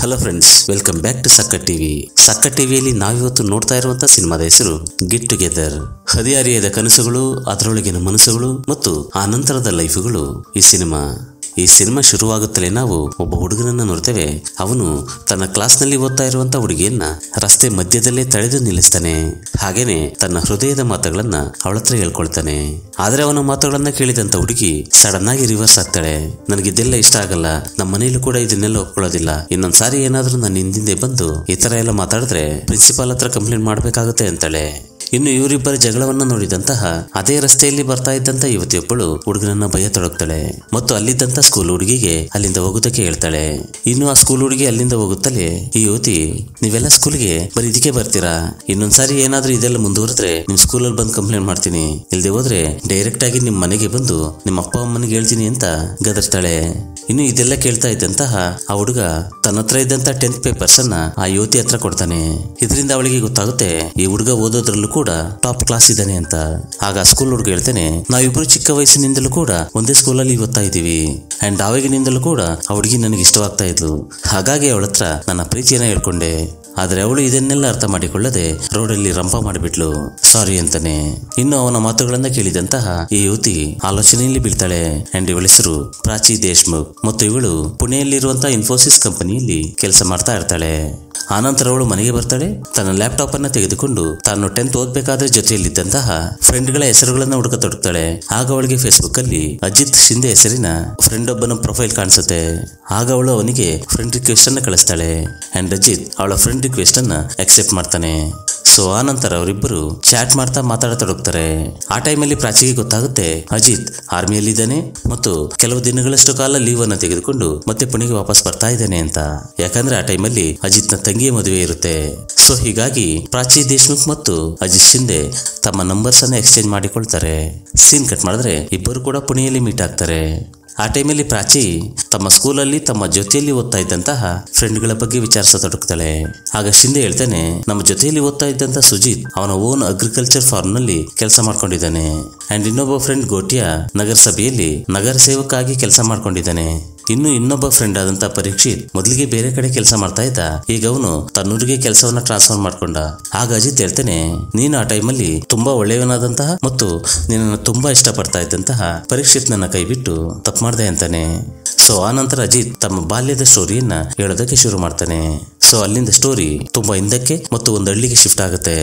Hello friends welcome back to Sakka TV Sakka ಟಿವಿಯಲ್ಲಿ ನಾವಿವತ್ತು ನೋಡ್ತಾ ಇರುವಂತಹ ಸಿನಿಮಾದ ಹೆಸರು ಗೆಟ್ ಟುಗೆದರ್ ಹದಿಹರಿಯದ ಕನಸುಗಳು, ಅದರೊಳಗಿನ ಮನಸ್ಸುಗಳು ಮತ್ತು ಆ ನಂತರದ ಲೈಫ್ಗಳು ಈ ಸಿನಿಮಾ. ಈ ಸಿನಿಮಾ ಶುರುವಾಗುತ್ತಲೇ ನಾವು ಒಬ್ಬ ಹುಡುಗನನ್ನ ನೋಡ್ತೇವೆ. ಅವನು ತನ್ನ ಕ್ಲಾಸ್ನಲ್ಲಿ ಓದ್ತಾ ಇರುವಂತ ಹುಡುಗಿಯನ್ನ ರಸ್ತೆ ಮಧ್ಯದಲ್ಲೇ ತಡೆದು ನಿಲ್ಲಿಸ್ತಾನೆ. ಹಾಗೇನೆ ತನ್ನ ಹೃದಯದ ಮಾತುಗಳನ್ನ ಅವಳ ಹತ್ರ ಹೇಳ್ಕೊಳ್ತಾನೆ. ಆದ್ರೆ ಅವನ ಮಾತುಗಳನ್ನ ಕೇಳಿದಂತ ಹುಡುಗಿ ಸಡನ್ ಆಗಿ ರಿವರ್ಸ್ ಆಗ್ತಾಳೆ. ನನಗಿದೆಲ್ಲ ಇಷ್ಟ ಆಗಲ್ಲ. ನಮ್ಮ ಮನೆಯಲ್ಲೂ ಕೂಡ ಇದನ್ನೆಲ್ಲ ಒಪ್ಕೊಳ್ಳೋದಿಲ್ಲ. ಇನ್ನೊಂದ್ಸಾರಿ ಏನಾದ್ರೂ ನನ್ನ ಹಿಂದಿಂದೆ ಬಂದು ಈ ತರ ಎಲ್ಲ ಮಾತಾಡಿದ್ರೆ ಪ್ರಿನ್ಸಿಪಾಲ್ ಹತ್ರ ಕಂಪ್ಲೇಂಟ್ ಮಾಡ್ಬೇಕಾಗುತ್ತೆ ಅಂತಾಳೆ. ಇನ್ನು ಇವರಿಬ್ಬರ ಜಗಳವನ್ನ ನೋಡಿದಂತಹ ಅದೇ ರಸ್ತೆಯಲ್ಲಿ ಬರ್ತಾ ಇದ್ದಂತ ಯುವತಿಯೊಬ್ಬಳು ಹುಡುಗನನ್ನ ಭಯ ತೊಡಗ್ತಾಳೆ ಮತ್ತು ಅಲ್ಲಿದ್ದಂತ ಸ್ಕೂಲ್ ಹುಡುಗಿಗೆ ಅಲ್ಲಿಂದ ಹೋಗುದಕ್ಕೆ ಹೇಳ್ತಾಳೆ. ಇನ್ನು ಆ ಸ್ಕೂಲ್ ಹುಡುಗಿ ಅಲ್ಲಿಂದ ಹೋಗುತ್ತಲೇ ಈ ಯುವತಿ, ನೀವೆಲ್ಲ ಸ್ಕೂಲ್ಗೆ ಬರೀ ಇದಕ್ಕೆ ಬರ್ತೀರಾ? ಇನ್ನೊಂದ್ಸಾರಿ ಏನಾದ್ರೂ ಇದೆಲ್ಲ ಮುಂದುವರೆದ್ರೆ ನಿಮ್ ಸ್ಕೂಲಲ್ಲಿ ಬಂದು ಕಂಪ್ಲೇಂಟ್ ಮಾಡ್ತೀನಿ. ಇಲ್ಲದೆ ಹೋದ್ರೆ ಡೈರೆಕ್ಟ್ ಆಗಿ ನಿಮ್ ಮನೆಗೆ ಬಂದು ನಿಮ್ಮ ಅಪ್ಪ ಅಮ್ಮನಿಗೆ ಹೇಳ್ತೀನಿ ಅಂತ ಗದರ್ತಾಳೆ ಇನ್ನು ಇದೆಲ್ಲ ಕೇಳ್ತಾ ಇದ್ದಂತಹ ಆ ಹುಡುಗ ತನ್ನ ಹತ್ರ ಇದ್ದಂತ ಟೆಂತ್ ಪೇಪರ್ಸ್ ಅನ್ನ ಆ ಯುವತಿ ಹತ್ರ ಕೊಡ್ತಾನೆ. ಇದರಿಂದ ಅವಳಿಗೆ ಗೊತ್ತಾಗುತ್ತೆ ಈ ಹುಡುಗ ಓದೋದ್ರಲ್ಲೂ ಕೂಡ ಟಾಪ್ ಕ್ಲಾಸ್ ಇದ್ದಾನೆ ಅಂತ. ಆಗ ಸ್ಕೂಲ್ ಹುಡುಗ ಹೇಳ್ತೇನೆ, ನಾವಿಬ್ರು ಚಿಕ್ಕ ವಯಸ್ಸಿನಿಂದಲೂ ಕೂಡ ಒಂದೇ ಸ್ಕೂಲಲ್ಲಿ ಓದ್ತಾ ಇದೀವಿ ಅಂಡ್ ಆವಾಗಿನಿಂದಲೂ ಕೂಡ ಆ ಹುಡುಗಿ ನನಗೆ ಇಷ್ಟವಾಗ್ತಾ ಇದ್ಲು. ಹಾಗಾಗಿ ಅವಳ ಹತ್ರ ನನ್ನ ಪ್ರೀತಿಯನ್ನ ಹೇಳ್ಕೊಂಡೆ. ಆದ್ರೆ ಅವಳು ಇದನ್ನೆಲ್ಲ ಅರ್ಥ ಮಾಡಿಕೊಳ್ಳದೆ ರೋಡಲ್ಲಿ ರಂಪ ಮಾಡಿಬಿಟ್ಲು. ಸಾರಿ ಅಂತಾನೆ. ಇನ್ನು ಅವನ ಮಾತುಗಳನ್ನ ಕೇಳಿದಂತಹ ಈ ಯುವತಿ ಆಲೋಚನೆಯಲ್ಲಿ ಬೀಳ್ತಾಳೆ. ಅಂಡ್ ಇವಳ ಹೆಸರು ಪ್ರಾಚಿ ದೇಶ್ಮುಖ್. ಮತ್ತು ಇವಳು ಪುಣೆಯಲ್ಲಿರುವಂತಹ ಇನ್ಫೋಸಿಸ್ ಕಂಪನಿಯಲ್ಲಿ ಕೆಲಸ ಮಾಡ್ತಾ ಇರ್ತಾಳೆ. ಆನಂತರ ಅವಳು ಮನೆಗೆ ಬರ್ತಾಳೆ. ತನ್ನ ಲ್ಯಾಪ್ಟಾಪ್ ಅನ್ನ ತೆಗೆದುಕೊಂಡು ತಾನು ಟೆಂತ್ ಓದ್ಬೇಕಾದ್ರೆ ಜೊತೆಯಲ್ಲಿದ್ದಂತಹ ಫ್ರೆಂಡ್ಗಳ ಹೆಸರುಗಳನ್ನ ಹುಡುಕತೊಡಗ್ತಾಳೆ. ಆಗ ಅವಳಿಗೆ ಫೇಸ್ಬುಕ್ ಅಲ್ಲಿ ಅಜಿತ್ ಶಿಂದೆ ಹೆಸರಿನ ಫ್ರೆಂಡ್ ಒಬ್ಬನ ಪ್ರೊಫೈಲ್ ಕಾಣಿಸುತ್ತೆ. ಆಗ ಅವಳು ಅವನಿಗೆ ಫ್ರೆಂಡ್ ರಿಕ್ವೆಸ್ಟ್ ಅನ್ನ ಕಳಿಸ್ತಾಳೆ. ಅಂಡ್ ಅಜಿತ್ ಅವಳ ಫ್ರೆಂಡ್ ರಿಕ್ವೆಸ್ಟ್ ಅನ್ನ ಅಕ್ಸೆಪ್ಟ್ ಮಾಡ್ತಾನೆ. ಸೊ ಆ ನಂತರ ಅವರಿಬ್ಬರು ಚಾಟ್ ಮಾಡ್ತಾ ಮಾತಾಡತೊಡಗ್ತಾರೆ. ಆ ಟೈಮಲ್ಲಿ ಪ್ರಾಚಿಗೆ ಗೊತ್ತಾಗುತ್ತೆ, ಅಜಿತ್ ಆರ್ಮಿಯಲ್ಲಿದ್ದಾನೆ ಮತ್ತು ಕೆಲವು ದಿನಗಳಷ್ಟು ಕಾಲ ಲೀವ್ ಅನ್ನ ತೆಗೆದುಕೊಂಡು ಮತ್ತೆ ಪುಣೆಗೆ ವಾಪಸ್ ಬರ್ತಾ ಇದ್ದಾನೆ ಅಂತ. ಯಾಕಂದ್ರೆ ಆ ಟೈಮಲ್ಲಿ ನ ತಂಗಿಯ ಮದುವೆ ಇರುತ್ತೆ. ಸೊ ಹೀಗಾಗಿ ಪ್ರಾಚಿ ದೇಶ್ಮುಖ್ ಮತ್ತು ಅಜಿತ್ ಶಿಂದೆ ತಮ್ಮ ನಂಬರ್ಸ್ ಅನ್ನ ಎಕ್ಸ್ಚೇಂಜ್ ಮಾಡಿಕೊಳ್ತಾರೆ. ಸೀನ್ ಕಟ್ ಮಾಡಿದ್ರೆ ಇಬ್ಬರು ಕೂಡ ಪುಣೆಯಲ್ಲಿ ಮೀಟ್ ಆಗ್ತಾರೆ. ಆ ಟೈಮಲ್ಲಿ ಪ್ರಾಚಿ ತಮ್ಮ ಸ್ಕೂಲಲ್ಲಿ, ತಮ್ಮ ಜೊತೆಯಲ್ಲಿ ಓದ್ತಾ ಇದ್ದಂತಹ ಫ್ರೆಂಡ್ಗಳ ಬಗ್ಗೆ ವಿಚಾರಿಸತೊಡಗ್ತಾಳೆ. ಆಗ ಶಿಂದೆ ಹೇಳ್ತಾನೆ, ನಮ್ಮ ಜೊತೆಯಲ್ಲಿ ಓದ್ತಾ ಇದ್ದಂತ ಸುಜಿತ್, ಅವನ ಓನ್ ಅಗ್ರಿಕಲ್ಚರ್ ಫಾರ್ಮ್ನಲ್ಲಿ ಕೆಲಸ ಮಾಡ್ಕೊಂಡಿದ್ದಾನೆ. ಅಂಡ್ ಇನ್ನೊಬ್ಬ ಫ್ರೆಂಡ್ ಗೋಟಿಯಾ ನಗರಸಭೆಯಲ್ಲಿ ನಗರ ಸೇವಕ ಕೆಲಸ ಮಾಡ್ಕೊಂಡಿದ್ದಾನೆ. ಇನ್ನು ಇನ್ನೊಬ್ಬ ಫ್ರೆಂಡ್ ಆದಂತ ಪರೀಕ್ಷಿತ್ ಮೊದಲಿಗೆ ಬೇರೆ ಕಡೆ ಕೆಲಸ ಮಾಡ್ತಾ ಇದ್ದ. ಈಗ ಅವನು ತನ್ನೂರಿಗೆ ಕೆಲಸವನ್ನ ಟ್ರಾನ್ಸ್ಫರ್ ಮಾಡ್ಕೊಂಡ. ಆಗ ಅಜಿತ್ ಹೇಳ್ತಾನೆ, ನೀನು ಆ ಟೈಮಲ್ಲಿ ತುಂಬಾ ಒಳ್ಳೆಯವನಾದಂತಹ ಮತ್ತು ನಿನ್ನನ್ನು ತುಂಬಾ ಇಷ್ಟಪಡ್ತಾ ಇದ್ದಂತಹ ಪರೀಕ್ಷಿತ್ ನನ್ನ ಕೈ ಬಿಟ್ಟು ತಪ್ಪು ಮಾಡ್ದೆ ಅಂತಾನೆ. ಸೊ ಆ ನಂತರ ಅಜಿತ್ ತಮ್ಮ ಬಾಲ್ಯದ ಸ್ಟೋರಿಯನ್ನ ಹೇಳೋದಕ್ಕೆ ಶುರು ಮಾಡ್ತಾನೆ. ಸೊ ಅಲ್ಲಿಂದ ಸ್ಟೋರಿ ತುಂಬಾ ಹಿಂದಕ್ಕೆ ಮತ್ತು ಒಂದು ಹಳ್ಳಿಗೆ ಶಿಫ್ಟ್ ಆಗುತ್ತೆ.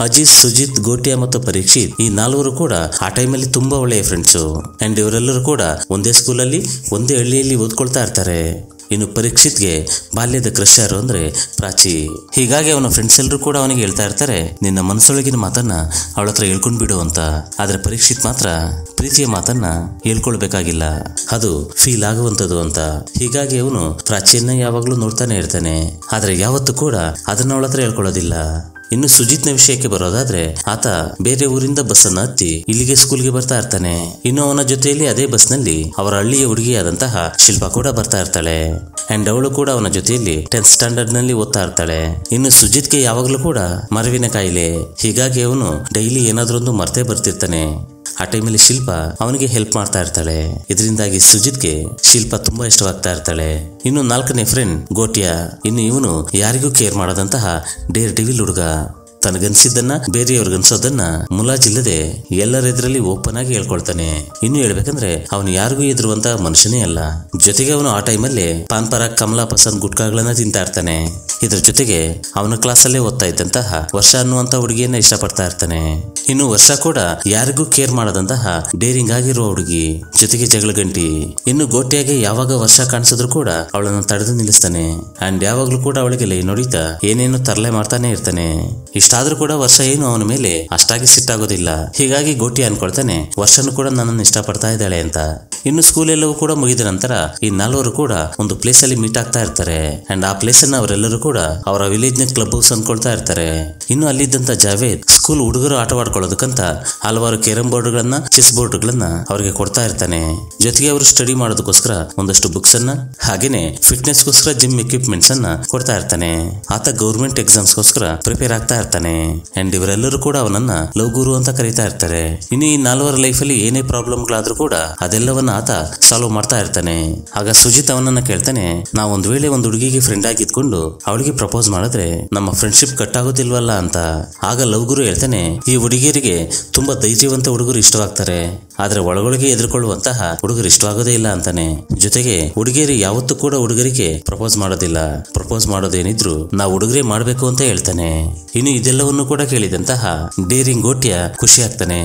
ಅಜಿತ್, ಸುಜಿತ್, ಗೋಟಿಯಾ ಮತ್ತು ಪರೀಕ್ಷಿತ್ ಈ ನಾಲ್ವರು ಕೂಡ ಆ ಟೈಮಲ್ಲಿ ತುಂಬಾ ಒಳ್ಳೆಯ ಫ್ರೆಂಡ್ಸು ಅಂಡ್ ಇವರೆಲ್ಲರೂ ಕೂಡ ಒಂದೇ ಸ್ಕೂಲಲ್ಲಿ ಒಂದೇ ಹಳ್ಳಿಯಲ್ಲಿ ಓದ್ಕೊಳ್ತಾ ಇರ್ತಾರೆ. ಇನ್ನು ಪರೀಕ್ಷಿತ್ಗೆ ಬಾಲ್ಯದ ಕ್ರಶ್ ಯಾರು ಅಂದ್ರೆ ಪ್ರಾಚಿ. ಹೀಗಾಗಿ ಅವನ ಫ್ರೆಂಡ್ಸ್ ಎಲ್ಲರೂ ಕೂಡ ಅವನಿಗೆ ಹೇಳ್ತಾ ಇರ್ತಾರೆ, ನಿನ್ನ ಮನಸ್ಸೊಳಗಿನ ಮಾತನ್ನ ಅವಳ ಹತ್ರ ಹೇಳ್ಕೊಂಡ್ ಬಿಡು ಅಂತ. ಆದ್ರೆ ಪರೀಕ್ಷಿತ್ ಮಾತ್ರ ಪ್ರೀತಿಯ ಮಾತನ್ನ ಹೇಳ್ಕೊಳ್ಬೇಕಾಗಿಲ್ಲ. ಅದು ಫೀಲ್ ಆಗುವಂತದ್ದು ಅಂತ. ಹೀಗಾಗಿ ಅವನು ಪ್ರಾಚಿಯನ್ನ ಯಾವಾಗ್ಲೂ ನೋಡ್ತಾನೆ ಇರ್ತಾನೆ. ಆದ್ರೆ ಯಾವತ್ತೂ ಕೂಡ ಅದನ್ನ ಅವಳ ಹತ್ರ ಹೇಳ್ಕೊಳ್ಳೋದಿಲ್ಲ. ಇನ್ನು ಸುಜಿತ್ನ ವಿಷಯಕ್ಕೆ ಬರೋದಾದ್ರೆ ಆತ ಬೇರೆ ಊರಿಂದ ಬಸ್ ಅನ್ನ ಹತ್ತಿ ಇಲ್ಲಿಗೆ ಸ್ಕೂಲ್ಗೆ ಬರ್ತಾ ಇರ್ತಾನೆ. ಇನ್ನು ಅವನ ಜೊತೆಯಲ್ಲಿ ಅದೇ ಬಸ್ನಲ್ಲಿ ಅವರ ಹಳ್ಳಿಯ ಹುಡುಗಿಯಾದಂತಹ ಶಿಲ್ಪಾ ಕೂಡ ಬರ್ತಾ ಇರ್ತಾಳೆ. ಅಂಡ್ ಅವಳು ಕೂಡ ಅವನ ಜೊತೆಯಲ್ಲಿ ಟೆಂತ್ ಸ್ಟ್ಯಾಂಡರ್ಡ್ನಲ್ಲಿ ಓದ್ತಾ ಇರ್ತಾಳೆ. ಇನ್ನು ಸುಜಿತ್ಗೆ ಯಾವಾಗ್ಲೂ ಕೂಡ ಮರವಿನ ಕಾಯಿಲೆ. ಹೀಗಾಗಿ ಅವನು ಡೈಲಿ ಏನಾದ್ರೊಂದು ಮರ್ತೇ ಬರ್ತಿರ್ತಾನೆ. ಆ ಟೈಮಲ್ಲಿ ಶಿಲ್ಪ ಅವನಿಗೆ ಹೆಲ್ಪ್ ಮಾಡ್ತಾ ಇರ್ತಾಳೆ. ಇದರಿಂದಾಗಿ ಸುಜಿತ್ಗೆ ಶಿಲ್ಪ ತುಂಬಾ ಇಷ್ಟವಾಗ್ತಾ ಇರ್ತಾಳೆ. ಇನ್ನು ನಾಲ್ಕನೇ ಫ್ರೆಂಡ್ ಗೋಟಿಯಾ. ಇನ್ನು ಇವನು ಯಾರಿಗೂ ಕೇರ್ ಮಾಡದಂತಹ ಡೇರ್ ಡಿವಿಲ್ ಹುಡುಗ. ತನಗನ್ಸಿದ್ದನ್ನ, ಬೇರೆಯವ್ರಿಗನ್ಸೋದನ್ನ ಮುಲಾಜಿಲ್ಲದೆ ಎಲ್ಲರೆದುರಲ್ಲಿ ಓಪನ್ ಆಗಿ ಹೇಳ್ಕೊಳ್ತಾನೆ. ಇನ್ನು ಹೇಳ್ಬೇಕಂದ್ರೆ, ಅವನು ಯಾರಿಗೂ ಎದುರುವಂತ ಮನುಷ್ಯನೇ ಅಲ್ಲ. ಜೊತೆಗೆ ಅವನು ಆ ಟೈಮಲ್ಲಿ ಪಾನ್ ಪರ ಕಮಲಾ ಪಸಂದ್ ಗುಟ್ಕಾಗಳನ್ನ ತಿಂತಾ ಇರ್ತಾನೆ. ಇದ್ರ ಜೊತೆಗೆ ಅವನ ಕ್ಲಾಸಲ್ಲೇ ಓದ್ತಾ ಇದ್ದಂತಹ ವರ್ಷ ಅನ್ನುವಂತ ಹುಡುಗಿಯನ್ನ ಇಷ್ಟಪಡ್ತಾ ಇರ್ತಾನೆ. ಇನ್ನು ವರ್ಷ ಕೂಡ ಯಾರಿಗೂ ಕೇರ್ ಮಾಡದಂತಹ ಡೇರಿಂಗ್ ಆಗಿರುವ ಹುಡುಗಿ. ಜೊತೆಗೆ ಜಗಳ ಗಂಟಿ ಇನ್ನು ಗೋಟಿಯಾಗಿ ಯಾವಾಗ ವರ್ಷ ಕಾಣಿಸಿದ್ರು ಕೂಡ ಅವಳನ್ನು ತಡೆದು ನಿಲ್ಲಿಸ್ತಾನೆ. ಅಂಡ್ ಯಾವಾಗ್ಲೂ ಕೂಡ ಅವಳಿಗೆ ಲೈ ನೋಡಿತಾ ಏನೇನು ತರಲೆ ಮಾಡ್ತಾನೆ ಇರ್ತಾನೆ. ಇಷ್ಟಾದ್ರೂ ಕೂಡ ವರ್ಷ ಏನು ಅವನ ಮೇಲೆ ಅಷ್ಟಾಗಿ ಸಿಟ್ಟಾಗೋದಿಲ್ಲ. ಹೀಗಾಗಿ ಗೋಟಿ ಅನ್ಕೊಳ್ತಾನೆ, ವರ್ಷನು ಕೂಡ ನನ್ನನ್ನು ಇಷ್ಟಪಡ್ತಾ ಇದ್ದಾಳೆ ಅಂತ. ಇನ್ನು ಸ್ಕೂಲ್ ಎಲ್ಲವೂ ಕೂಡ ಮುಗಿದ ನಂತರ ಈ ನಾಲ್ವರು ಕೂಡ ಒಂದು ಪ್ಲೇಸ್ ಅಲ್ಲಿ ಮೀಟ್ ಆಗ್ತಾ ಇರ್ತಾರೆ. ಅಂಡ್ ಆ ಪ್ಲೇಸ್ ಅನ್ನ ಅವರೆಲ್ಲರೂ ಕೂಡ ಅವರ ವಿಲೇಜ್ನ ಕ್ಲಬ್ ಹೌಸ್ ಅನ್ಕೊಳ್ತಾ ಇರ್ತಾರೆ. ಇನ್ನು ಅಲ್ಲಿದ್ದಂತ ಜಾವೇದ್ ಸ್ಕೂಲ್ ಹುಡುಗರು ಆಟವಾಡ್ಕೊಳ್ಳೋದಕ್ಕಂತ ಹಲವಾರು ಕೇರಂ ಬೋರ್ಡ್ಗಳನ್ನ ಚೆಸ್ ಬೋರ್ಡ್ಗಳನ್ನ ಅವರಿಗೆ ಕೊಡ್ತಾ ಇರ್ತಾನೆ. ಜೊತೆಗೆ ಅವರು ಸ್ಟಡಿ ಮಾಡೋದಕ್ಕೋಸ್ಕರ ಒಂದಷ್ಟು ಬುಕ್ಸ್ ಅನ್ನ, ಹಾಗೇನೆ ಫಿಟ್ನೆಸ್ಗೋಸ್ಕರ ಜಿಮ್ ಎಕ್ವಿಪ್ಮೆಂಟ್ಸ್ ಅನ್ನ ಕೊಡ್ತಾ ಇರ್ತಾನೆ. ಆತ ಗೌರ್ಮೆಂಟ್ ಎಕ್ಸಾಮ್ಸ್ಗೋಸ್ಕರ ಪ್ರಿಪೇರ್ ಆಗ್ತಾ ಇರ್ತಾನೆ. ಅಂಡ್ ಇವರೆಲ್ಲರೂ ಕೂಡ ಅವನನ್ನ ಲವ್ ಗುರು ಅಂತ ಕರೀತಾ ಇರ್ತಾರೆ. ಇನ್ನು ಈ ನಾಲ್ವರ ಲೈಫ್ ಅಲ್ಲಿ ಏನೇ ಪ್ರಾಬ್ಲಮ್ ಗಳಾದ್ರೂ ಕೂಡ ಅದೆಲ್ಲವನ್ನ ಆತ ಸಾಲ್ವ್ ಮಾಡ್ತಾ ಇರ್ತಾನೆ. ಆಗ ಸುಜಿತ್ ಅವನನ್ನ ಕೇಳ್ತಾನೆ, ನಾವ್ ಒಂದ್ ವೇಳೆ ಒಂದು ಹುಡುಗಿಗೆ ಫ್ರೆಂಡ್ ಆಗಿದ್ಕೊಂಡು ಅವಳಿಗೆ ಪ್ರಪೋಸ್ ಮಾಡಿದ್ರೆ ನಮ್ಮ ಫ್ರೆಂಡ್ಶಿಪ್ ಕಟ್ ಆಗೋದಿಲ್ವಲ್ಲ ಅಂತ. ಆಗ ಲವ್ ಗುರು ಹೇಳ್ತಾನೆ, ಈ ಹುಡುಗಿಯರಿಗೆ ತುಂಬಾ ಧೈರ್ಯವಂತ ಹುಡುಗರು ಇಷ್ಟವಾಗ್ತಾರೆ. ಆದ್ರೆ ಒಳಗೊಳಗೆ ಎದುರ್ಕೊಳ್ಳುವಂತಹ ಹುಡುಗರು ಇಷ್ಟವಾಗೋದೇ ಇಲ್ಲ ಅಂತಾನೆ. ಜೊತೆಗೆ ಹುಡುಗಿಯರು ಯಾವತ್ತೂ ಕೂಡ ಹುಡುಗರಿಗೆ ಪ್ರಪೋಸ್ ಮಾಡೋದಿಲ್ಲ. ಪ್ರಪೋಸ್ ಮಾಡೋದೇನಿದ್ರು ನಾವು ಹುಡುಗರೇ ಮಾಡ್ಬೇಕು ಅಂತ ಹೇಳ್ತಾನೆ. ಇನ್ನು ಇದೆಲ್ಲವನ್ನು ಕೂಡ ಕೇಳಿದಂತಹ ಡೇರಿಂಗ್ ಗೋಟ್ಯ ಖುಷಿ ಆಗ್ತಾನೆ.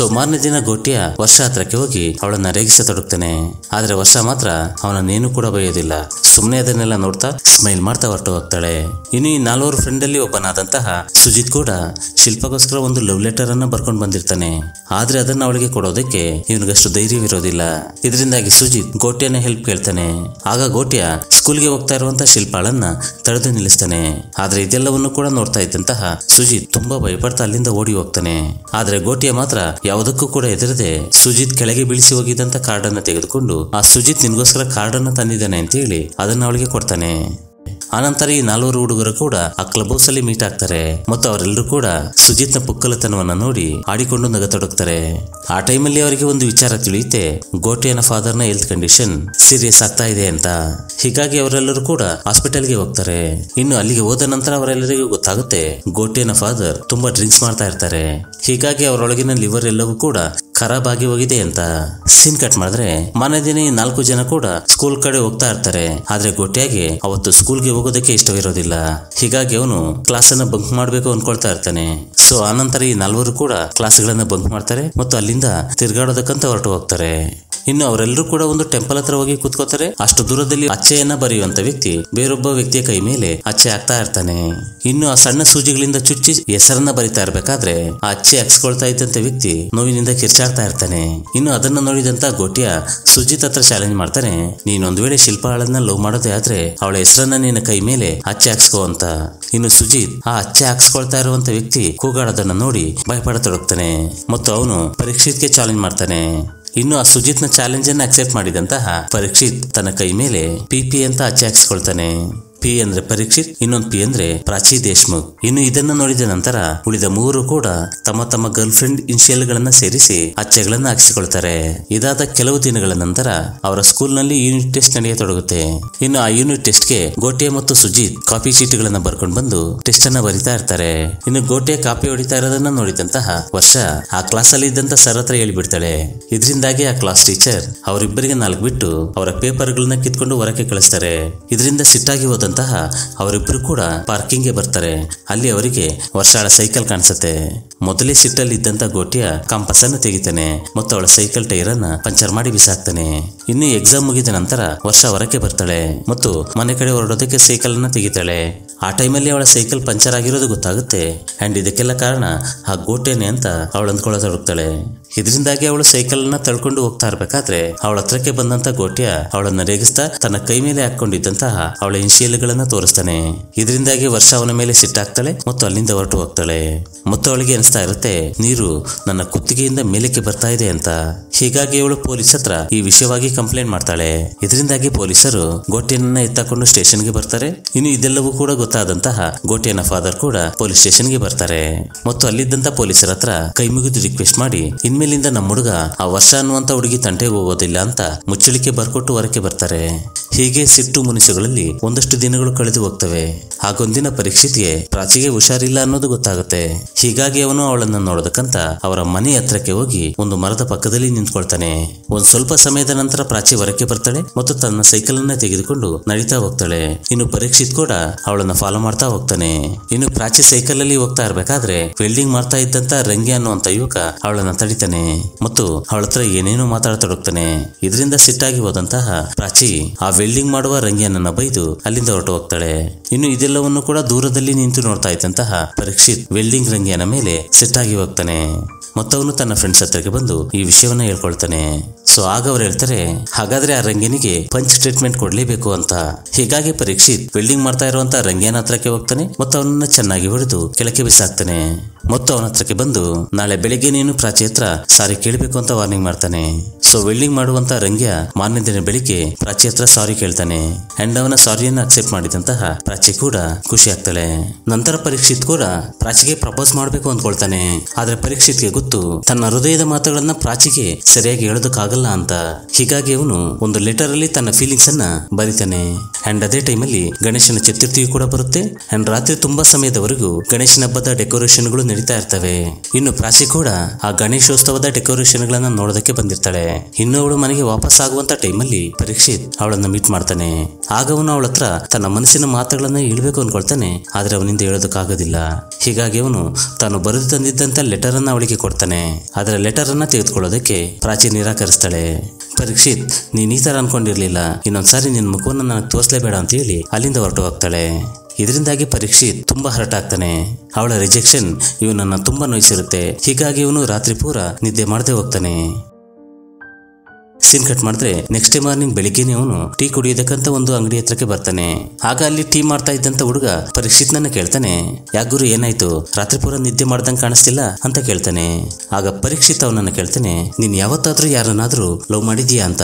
ಸೊ ಮಾರನೇ ದಿನ ಗೋಟಿಯ ವರ್ಷ ಹತ್ರಕ್ಕೆ ಹೋಗಿ ಅವಳನ್ನ ರೇಗಿಸತೊಡಗ್ತಾನೆ. ಆದ್ರೆ ವರ್ಷ ಮಾತ್ರ ಅವನನ್ನೇನು ಕೂಡ ಬಯೋದಿಲ್ಲ. ಸುಮ್ಮನೆ ಅದನ್ನೆಲ್ಲ ನೋಡ್ತಾ ಸ್ಮೈಲ್ ಮಾಡ್ತಾ ಹೊರಟು ಹೋಗ್ತಾಳೆ ಇನ್ನು ಈ ನಾಲ್ವರು ಫ್ರೆಂಡ್ ಅಲ್ಲಿ ಒಬ್ಬನಾದಂತಹ ಸುಜಿತ್ ಕೂಡ ಶಿಲ್ಪಗೋಸ್ಕರ ಒಂದು ಲವ್ ಲೆಟರ್ ಅನ್ನ ಬರ್ಕೊಂಡು ಬಂದಿರ್ತಾನೆ. ಆದ್ರೆ ಅದನ್ನ ಅವಳಿಗೆ ಕೊಡೋದಕ್ಕೆ ಇವನಿಗಷ್ಟು ಧೈರ್ಯವಿರೋದಿಲ್ಲ. ಇದರಿಂದಾಗಿ ಸುಜಿತ್ ಗೋಟಿಯನ್ನ ಹೆಲ್ಪ್ ಕೇಳ್ತಾನೆ. ಆಗ ಗೋಟ್ಯ ಸ್ಕೂಲ್ಗೆ ಹೋಗ್ತಾ ಇರುವಂತಹ ಶಿಲ್ಪಾಳನ್ನ ತಡೆದು ನಿಲ್ಲಿಸ್ತಾನೆ. ಆದ್ರೆ ಇದೆಲ್ಲವನ್ನು ಕೂಡ ನೋಡ್ತಾ ಇದ್ದಂತಹ ಸುಜಿತ್ ತುಂಬಾ ಭಯಪಡ್ತಾ ಅಲ್ಲಿಂದ ಓಡಿ ಹೋಗ್ತಾನೆ. ಆದ್ರೆ ಗೋಟ್ಯ ಮಾತ್ರ ಯಾವುದಕ್ಕೂ ಕೂಡ ಹೆದರದೆ ಸುಜಿತ್ ಕೆಳಗೆ ಬೀಳಿಸಿ ಹೋಗಿದ್ದಂತ ಕಾರ್ಡ್ ತೆಗೆದುಕೊಂಡು, ಆ ಸುಜಿತ್ ನಿನ್ಗೋಸ್ಕರ ಕಾರ್ಡ್ ಅನ್ನ ತಂದಿದ್ದಾನೆ ಅಂತ ಹೇಳಿ ಅದನ್ನ ಅವಳಿಗೆ ಕೊಡ್ತಾನೆ. ಆನಂತರ ಈ ನಾಲ್ವರು ಹುಡುಗರು ಕೂಡ ಆ ಕ್ಲಬ್ ಹೌಸ್ ಅಲ್ಲಿ ಮೀಟ್ ಆಗ್ತಾರೆ ಮತ್ತು ಅವರೆಲ್ಲರೂ ಕೂಡ ಸುಜಿತ್ನ ಪುಕ್ಕಲತನವನ್ನ ನೋಡಿ ಆಡಿಕೊಂಡು ನಗತೊಡಗ್ತಾರೆ. ಆ ಟೈಮಲ್ಲಿ ಅವರಿಗೆ ಒಂದು ವಿಚಾರ ತಿಳಿಯುತ್ತೆ. ಗೋಟೆನ ಫಾದರ್ನ ಹೆಲ್ತ್ ಕಂಡೀಷನ್ ಸೀರಿಯಸ್ ಆಗ್ತಾ ಇದೆ ಅಂತ. ಹೀಗಾಗಿ ಅವರೆಲ್ಲರೂ ಕೂಡ ಹಾಸ್ಪಿಟಲ್ಗೆ ಹೋಗ್ತಾರೆ. ಇನ್ನು ಅಲ್ಲಿಗೆ ಹೋದ ನಂತರ ಅವರೆಲ್ಲರಿಗೂ ಗೊತ್ತಾಗುತ್ತೆ, ಗೋಟೆಯನ ಫಾದರ್ ತುಂಬಾ ಡ್ರಿಂಕ್ಸ್ ಮಾಡ್ತಾ ಇರ್ತಾರೆ. ಹೀಗಾಗಿ ಅವರೊಳಗಿನ ಲಿವರ್ ಎಲ್ಲವೂ ಕೂಡ ಖರಾಬ್ ಆಗಿ ಹೋಗಿದೆ ಅಂತ ಸೀನ್ ಕಟ್ ಮಾಡಿದ್ರೆ ಮನೆ ದಿನ ನಾಲ್ಕು ಜನ ಕೂಡ ಸ್ಕೂಲ್ ಕಡೆ ಹೋಗ್ತಾ ಇರ್ತಾರೆ. ಆದ್ರೆ ಗೊಟ್ಟಿಯಾಗಿ ಅವತ್ತು ಸ್ಕೂಲ್ಗೆ ಹೋಗೋದಕ್ಕೆ ಇಷ್ಟವಿರೋದಿಲ್ಲ. ಹೀಗಾಗಿ ಅವನು ಕ್ಲಾಸ್ ಅನ್ನ ಬಂಕ್ ಮಾಡ್ಬೇಕು ಅನ್ಕೊಳ್ತಾ ಇರ್ತಾನೆ. ಸೊ ಆನಂತರ ಈ ನಾಲ್ವರು ಕೂಡ ಕ್ಲಾಸ್ಗಳನ್ನ ಬಂಕ್ ಮಾಡ್ತಾರೆ ಮತ್ತು ಅಲ್ಲಿಂದ ತಿರ್ಗಾಡೋದಕ್ಕಂತ ಹೊರಟು ಹೋಗ್ತಾರೆ. ಇನ್ನು ಅವರೆಲ್ಲರೂ ಕೂಡ ಒಂದು ಟೆಂಪಲ್ ಹತ್ರ ಹೋಗಿ ಕೂತ್ಕೋತಾರೆ. ಅಷ್ಟು ದೂರದಲ್ಲಿ ಅಚ್ಚೆಯನ್ನ ಬರೆಯುವಂತ ವ್ಯಕ್ತಿ ಬೇರೊಬ್ಬ ವ್ಯಕ್ತಿಯ ಕೈ ಮೇಲೆ ಅಚ್ಚೆ ಹಾಕ್ತಾ ಇರ್ತಾನೆ. ಇನ್ನು ಆ ಸಣ್ಣ ಸೂಜಿಗಳಿಂದ ಚುಚ್ಚಿ ಹೆಸರನ್ನ ಬರಿತಾ ಇರ್ಬೇಕಾದ್ರೆ ಆ ಅಚ್ಚೆ ಹಾಕ್ಸ್ಕೊಳ್ತಾ ಇದ್ದಂತ ವ್ಯಕ್ತಿ ನೋವಿನಿಂದ ಕಿರ್ಚಾಡ್ತಾ ಇರ್ತಾನೆ. ಇನ್ನು ಅದನ್ನ ನೋಡಿದಂತ ಗೋಟಿಯ ಸುಜಿತ್ ಹತ್ರ ಚಾಲೆಂಜ್ ಮಾಡ್ತಾನೆ, ನೀನೊಂದ್ ವೇಳೆ ಶಿಲ್ಪಾಳನ್ನ ಲವ್ ಮಾಡೋದೇ ಆದ್ರೆ ಅವಳ ಹೆಸರನ್ನ ನಿನ್ನ ಕೈ ಮೇಲೆ ಅಚ್ಚೆ ಹಾಕ್ಸ್ಕೋ ಅಂತ. ಇನ್ನು ಸುಜಿತ್ ಆ ಅಚ್ಚೆ ಹಾಕ್ಸ್ಕೊಳ್ತಾ ಇರುವಂತ ವ್ಯಕ್ತಿ ಕೂಗಾಡೋದನ್ನ ನೋಡಿ ಭಯಪಡತೊಡಗ್ತಾನೆ. ಮತ್ತು ಅವನು ಪರೀಕ್ಷಿತ್ಗೆ ಚಾಲೆಂಜ್ ಮಾಡ್ತಾನೆ. ಇನ್ನು ಆ ಸುಜಿತ್ನ ಚಾಲೆಂಜ್ ಅನ್ನ ಅಕ್ಸೆಪ್ಟ್ ಮಾಡಿದಂತಹ ಪರೀಕ್ಷಿತ್ ತನ್ನ ಕೈ ಮೇಲೆ ಪಿಪಿ ಅಂತ ಅಚ್ಚೆ ಹಾಕ್ಸ್ಕೊಳ್ತಾನೆ ಪಿ ಅಂದ್ರೆ ಪರೀಕ್ಷಿತ್, ಇನ್ನೊಂದು ಪಿ ಅಂದ್ರೆ ಪ್ರಾಚಿ ದೇಶ್ಮುಖ್. ಇನ್ನು ಇದನ್ನ ನೋಡಿದ ನಂತರ ಉಳಿದ ಮೂವರು ಕೂಡ ತಮ್ಮ ತಮ್ಮ ಗರ್ಲ್ ಫ್ರೆಂಡ್ ಇನ್ಶಿಯಲ್ ಗಳನ್ನ ಸೇರಿಸಿ ಅಚ್ಚೆಗಳನ್ನ ಹಾಕಿಸಿಕೊಳ್ತಾರೆ. ಇದಾದ ಕೆಲವು ದಿನಗಳ ನಂತರ ಅವರ ಸ್ಕೂಲ್ನಲ್ಲಿ ಯೂನಿಟ್ ಟೆಸ್ಟ್ ನಡೆಯತೊಡಗುತ್ತೆ ಇನ್ನು ಆ ಯೂನಿಟ್ ಟೆಸ್ಟ್ಗೆ ಗೋಟೆ ಮತ್ತು ಸುಜಿತ್ ಕಾಪಿ ಚೀಟಿಗಳನ್ನ ಬರ್ಕೊಂಡು ಬಂದು ಟೆಸ್ಟ್ ಅನ್ನ ಬರಿತಾ ಇರ್ತಾರೆ. ಇನ್ನು ಗೋಟೆ ಕಾಪಿ ಹೊಡಿತಾ ಇರೋದನ್ನ ನೋಡಿದಂತಹ ವರ್ಷ ಆ ಕ್ಲಾಸ್ ಅಲ್ಲಿ ಇದ್ದಂತ ಸರ್ ಹತ್ರ ಹೇಳಿಬಿಡ್ತಾಳೆ. ಇದರಿಂದಾಗಿ ಆ ಕ್ಲಾಸ್ ಟೀಚರ್ ಅವರಿಬ್ಬರಿಗೆ ನಾಲ್ಕು ಬಿಟ್ಟು ಅವರ ಪೇಪರ್ ಗಳನ್ನ ಕಿತ್ಕೊಂಡು ಹೊರಕ್ಕೆ ಕಳಿಸ್ತಾರೆ. ಇದರಿಂದ ಸಿಟ್ಟಾಗಿ ಹೋದಂತಹ ಅವರಿಬ್ಬರು ಕೂಡ ಪಾರ್ಕಿಂಗ್ಗೆ ಬರ್ತಾರೆ. ಅಲ್ಲಿ ಅವರಿಗೆ ವರ್ಷಾಳ ಸೈಕಲ್ ಕಾಣಿಸುತ್ತೆ. ಮೊದಲೇ ಸಿಟ್ಟಲ್ಲಿ ಇದ್ದಂತ ಗೋಟಿಯ ಕಂಪಸ್ ಅನ್ನು ತೆಗಿತಾನೆ. ಮತ್ತು ಅವಳ ಸೈಕಲ್ ಟೈರ್ ಅನ್ನ ಪಂಚರ್ ಮಾಡಿ ಬಿಸಾಕ್ತಾನೆ. ಇನ್ನು ಎಕ್ಸಾಮ್ ಮುಗಿದ ನಂತರ ವರ್ಷ ಹೊರಕ್ಕೆ ಬರ್ತಾಳೆ. ಮತ್ತು ಮನೆ ಕಡೆ ಹೊರಡೋದಕ್ಕೆ ಸೈಕಲ್ ಅನ್ನ ತೆಗಿತಾಳೆ. ಆ ಟೈಮಲ್ಲಿ ಅವಳ ಸೈಕಲ್ ಪಂಚರ್ ಆಗಿರೋದು ಗೊತ್ತಾಗುತ್ತೆ. ಅಂಡ್ ಇದಕ್ಕೆಲ್ಲ ಕಾರಣ ಆ ಗೋಟೆನೆ ಅಂತ ಅವಳು ಅಂದ್ಕೊಳ್ಳೋದೊಡಗ್ತಾಳೆ ಇದರಿಂದಾಗಿ ಅವಳು ಸೈಕಲ್ನ ತಳ್ಕೊಂಡು ಹೋಗ್ತಾ ಇರ್ಬೇಕಾದ್ರೆ ಅವಳ ಹತ್ರಕ್ಕೆ ಬಂದಂತ ಗೋಟ್ಯ ಅವಳನ್ನ ರೇಗಿಸ್ತಾ ತನ್ನ ಕೈ ಮೇಲೆ ಹಾಕೊಂಡಿದ್ದಂತಹ ಅವಳ ಇನ್ಶಿಯಲ್ಗಳನ್ನ ತೋರಿಸ್ತಾನೆ. ಇದರಿಂದಾಗಿ ವರ್ಷ ಅವನ ಮೇಲೆ ಸಿಟ್ಟಾಗ್ತಾಳೆ ಮತ್ತು ಅಲ್ಲಿಂದ ಹೊರಟು ಹೋಗ್ತಾಳೆ. ಮತ್ತು ಅವಳಿಗೆ ಅನಿಸ್ತಾ ಇರುತ್ತೆ, ನೀರು ನನ್ನ ಕುತ್ತಿಗೆಯಿಂದ ಮೇಲಕ್ಕೆ ಬರ್ತಾ ಇದೆ ಅಂತ. ಹೀಗಾಗಿ ಅವಳು ಪೊಲೀಸ್ ಹತ್ರ ಈ ವಿಷಯವಾಗಿ ಕಂಪ್ಲೇಂಟ್ ಮಾಡ್ತಾಳೆ. ಇದರಿಂದಾಗಿ ಪೊಲೀಸರು ಗೋಟ್ಯನನ್ನ ಎತ್ತಾಕೊಂಡು ಸ್ಟೇಷನ್ಗೆ ಬರ್ತಾರೆ. ಇನ್ನು ಇದೆಲ್ಲವೂ ಕೂಡ ಗೊತ್ತಾದಂತಹ ಗೋಟ್ಯನ ಫಾದರ್ ಕೂಡ ಪೊಲೀಸ್ ಸ್ಟೇಷನ್ಗೆ ಬರ್ತಾರೆ. ಮತ್ತು ಅಲ್ಲಿದ್ದಂತ ಪೊಲೀಸರ ಹತ್ರ ಕೈ ಮುಗಿದು ರಿಕ್ವೆಸ್ಟ್ ಮಾಡಿ ಇನ್ಮೇಲಿಂದ ನಮ್ಮ ಹುಡುಗ ಆ ವರ್ಷ ಅನ್ನುವಂತ ಹುಡುಗಿ ತಂಟೆಗೆ ಹೋಗೋದಿಲ್ಲ ಅಂತ ಮುಚ್ಚಳಿಕೆ ಬರ್ಕೊಟ್ಟು ಹೊರಕ್ಕೆ ಬರ್ತಾರೆ. ಹೀಗೆ ಸಿಟ್ಟು ಮುನಿಸುಗಳಲ್ಲಿ ಒಂದಷ್ಟು ದಿನಗಳು ಕಳೆದು ಹೋಗ್ತವೆ. ಹಾಗೊಂದಿನ ಪರೀಕ್ಷಿತಿಗೆ ಪ್ರಾಚಿಗೆ ಹುಷಾರಿಲ್ಲ ಅನ್ನೋದು ಗೊತ್ತಾಗುತ್ತೆ. ಹೀಗಾಗಿ ಅವನು ಅವಳನ್ನ ನೋಡೋದಕ್ಕಂತ ಅವರ ಮನೆ ಹತ್ರಕ್ಕೆ ಹೋಗಿ ಒಂದು ಮರದ ಪಕ್ಕದಲ್ಲಿ ನಿಂತ್ಕೊಳ್ತಾನೆ. ಒಂದ್ ಸ್ವಲ್ಪ ಸಮಯದ ನಂತರ ಪ್ರಾಚಿ ಹೊರಕ್ಕೆ ಬರ್ತಾಳೆ ಮತ್ತು ತನ್ನ ಸೈಕಲ್ ಅನ್ನ ತೆಗೆದುಕೊಂಡು ನಡೀತಾ ಹೋಗ್ತಾಳೆ. ಇನ್ನು ಪರೀಕ್ಷಿತ್ ಕೂಡ ಅವಳನ್ನ ಫಾಲೋ ಮಾಡ್ತಾ ಹೋಗ್ತಾನೆ. ಇನ್ನು ಪ್ರಾಚಿ ಸೈಕಲ್ ಅಲ್ಲಿ ಹೋಗ್ತಾ ಇರಬೇಕಾದ್ರೆ ವೆಲ್ಡಿಂಗ್ ಮಾಡ್ತಾ ಇದ್ದಂತ ರಂಗಿ ಅನ್ನುವಂತ ಯುವಕ ಅವಳನ್ನ ತಡಿತಾನೆ ಮತ್ತು ಅವಳ ಹತ್ರ ಏನೇನೋ ಮಾತಾಡತೊಡಗ್ತಾನೆ ಇದರಿಂದ ಸಿಟ್ಟಾಗಿ ಹೋದಂತಹ ಪ್ರಾಚಿ ಆ ಮಾಡುವ ರಂಗಿಯನ್ನ ಬೈದು ಅಲ್ಲಿಂದ ಹೊರಟು ಹೋಗ್ತಾಳೆ ಇನ್ನು ಇದೆಲ್ಲವನ್ನು ಕೂಡ ದೂರದಲ್ಲಿ ನಿಂತು ನೋಡ್ತಾ ಇದ್ದಂತಹ ಪರೀಕ್ಷಿತ್ ವೆಲ್ಡಿಂಗ್ ರಂಗಿಯನ ಮೇಲೆ ಸೆಟ್ ಆಗಿ ಹೋಗ್ತಾನೆ. ಮತ್ತವನು ತನ್ನ ಫ್ರೆಂಡ್ಸ್ ಹತ್ರಕ್ಕೆ ಬಂದು ಈ ವಿಷಯವನ್ನ ಹೇಳ್ಕೊಳ್ತಾನೆ. ಸೊ ಆಗ ಅವ್ರು ಹೇಳ್ತಾರೆ, ಹಾಗಾದ್ರೆ ಆ ರಂಗಿನಿಗೆ ಪಂಚ್ ಟ್ರೀಟ್ಮೆಂಟ್ ಕೊಡ್ಲೇಬೇಕು ಅಂತ. ಹೀಗಾಗಿ ಪರೀಕ್ಷಿತ್ ವೆಲ್ಡಿಂಗ್ ಮಾಡ್ತಾ ಇರುವಂತ ರಂಗಿಯನ ಹತ್ರಕ್ಕೆ ಹೋಗ್ತಾನೆ, ಮತ್ತು ಅವನನ್ನ ಚೆನ್ನಾಗಿ ಹೊಡೆದು ಕೆಳಕ್ಕೆ ಬಿಸಾಕ್ತಾನೆ. ಮತ್ತು ಅವನ ಹತ್ರಕ್ಕೆ ಬಂದು, ನಾಳೆ ಬೆಳಿಗ್ಗೆ ನೀನು ಪ್ರಾಚಿ ಹತ್ರ ಸಾರಿ ಕೇಳಬೇಕು ಅಂತ ವಾರ್ನಿಂಗ್ ಮಾಡ್ತಾನೆ. ಸೊ ವೆಲ್ಡಿಂಗ್ ಮಾಡುವಂತ ರಂಗ್ಯ ಮಾರನೇ ದಿನ ಬೆಳಿಗ್ಗೆ ಪ್ರಾಚಿ ಹತ್ರ ಸಾರಿ ಕೇಳ್ತಾನೆ. ಅಂಡ್ ಅವನ ಸಾರಿಯನ್ನ ಅಕ್ಸೆಪ್ಟ್ ಮಾಡಿದಂತಹ ಪ್ರಾಚಿ ಕೂಡ ಖುಷಿ ಆಗ್ತಾಳೆ. ನಂತರ ಪರೀಕ್ಷಿತ್ ಕೂಡ ಪ್ರಾಚಿಗೆ ಪ್ರಪೋಸ್ ಮಾಡ್ಬೇಕು ಅಂದ್ಕೊಳ್ತಾನೆ. ಆದ್ರೆ ಪರೀಕ್ಷಿತ್ಗೆ ಗೊತ್ತು ತನ್ನ ಹೃದಯದ ಮಾತುಗಳನ್ನ ಪ್ರಾಚಿಗೆ ಸರಿಯಾಗಿ ಹೇಳೋದಕ್ಕಾಗಲ್ಲ ಅಂತ. ಹೀಗಾಗಿ ಅವನು ಒಂದು ಲೆಟರ್ ಅಲ್ಲಿ ತನ್ನ ಫೀಲಿಂಗ್ಸ್ ಅನ್ನ ಬರೀತಾನೆ. ಅಂಡ್ ಅದೇ ಟೈಮಲ್ಲಿ ಗಣೇಶನ ಚತುರ್ಥಿಯು ಕೂಡ ಬರುತ್ತೆ. ಅಂಡ್ ರಾತ್ರಿ ತುಂಬಾ ಸಮಯದವರೆಗೂ ಗಣೇಶನ ಹಬ್ಬದ ಡೆಕೋರೇಷನ್ಗಳು ನಡೀತಾ ಇರ್ತವೆ. ಇನ್ನು ಪ್ರಾಚಿ ಕೂಡ ಆ ಗಣೇಶೋತ್ಸವದ ಡೆಕೋರೇಷನ್ ಗಳನ್ನ ನೋಡೋದಕ್ಕೆ ಬಂದಿರ್ತಾಳೆ. ಇನ್ನು ಅವಳು ಮನೆಗೆ ವಾಪಸ್ ಆಗುವಂತ ಅಲ್ಲಿ ಪರೀಕ್ಷಿತ್ ಅವಳನ್ನ ಮೀಟ್ ಮಾಡ್ತಾನೆ. ಆಗ ಅವನು ಅವಳ ಹತ್ರ ತನ್ನ ಮನಸ್ಸಿನ ಮಾತುಗಳನ್ನ ಹೇಳ್ಬೇಕು ಅನ್ಕೊಳ್ತಾನೆ. ಆದ್ರೆ ಅವನಿಂದ ಹೇಳೋದಕ್ಕಾಗೋದಿಲ್ಲ. ಹೀಗಾಗಿ ಅವನು ತಾನು ಬರೆದು ತಂದಿದ್ದಂತ ಲೆಟರ್ ಅನ್ನ ಅವಳಿಗೆ ಕೊಡ್ತಾನೆ ಆದ್ರೆ ಲೆಟರ್ ಅನ್ನ ತೆಗೆದುಕೊಳ್ಳೋದಕ್ಕೆ ಪ್ರಾಚಿ ನಿರಾಕರಿಸ್ತಾಳೆ. ಪರೀಕ್ಷಿತ್, ನೀನ್ ಈ ತರ ಅನ್ಕೊಂಡಿರ್ಲಿಲ್ಲ. ಇನ್ನೊಂದ್ಸಾರಿ ನಿನ್ ಮುಖವನ್ನ ನನಗೆ ತೋರಿಸಲೇಬೇಡ ಅಂತ ಹೇಳಿ ಅಲ್ಲಿಂದ ಹೊರಟು ಹೋಗ್ತಾಳೆ. ಇದರಿಂದಾಗಿ ಪರೀಕ್ಷಿತ್ ತುಂಬಾ ಹರ್ಟ್ ಆಗ್ತಾನೆ ಅವಳ ರಿಜೆಕ್ಷನ್ ಇವನನ್ನ ತುಂಬಾ ನೋಯಿಸಿರುತ್ತೆ. ಹೀಗಾಗಿ ಇವನು ರಾತ್ರಿ ಪೂರ ನಿದ್ದೆ ಮಾಡದೆ ಹೋಗ್ತಾನೆ. ಸೀನ್ ಕಟ್ ಮಾಡಿದ್ರೆ ನೆಕ್ಸ್ಟ್ ಡೇ ಮಾರ್ನಿಂಗ್ ಬೆಳಿಗ್ಗೆನೆ ಅವನು ಟೀ ಕುಡಿಯೋದಕ್ಕಂತ ಒಂದು ಅಂಗಡಿ ಹತ್ರಕ್ಕೆ ಬರ್ತಾನೆ. ಆಗ ಅಲ್ಲಿ ಟೀ ಮಾಡ್ತಾ ಇದ್ದಂತ ಹುಡುಗ ಪರೀಕ್ಷಿತ್ ನನ್ನ ಕೇಳ್ತಾನೆ. ಯಾಕ್ ಗುರು, ಏನಾಯ್ತು? ರಾತ್ರಿ ಪೂರ ನಿದ್ದೆ ಮಾಡ್ದಂಗ್ ಕಾಣಿಸ್ತಿಲ್ಲ? ಅಂತ ಕೇಳ್ತಾನೆ. ಆಗ ಪರೀಕ್ಷಿತ್ ಅವನನ್ನ ಕೇಳ್ತಾನೆ, ನೀನ್ ಯಾವತ್ತಾದ್ರೂ ಯಾರನ್ನಾದ್ರೂ ಲವ್ ಮಾಡಿದ್ಯಾ ಅಂತ?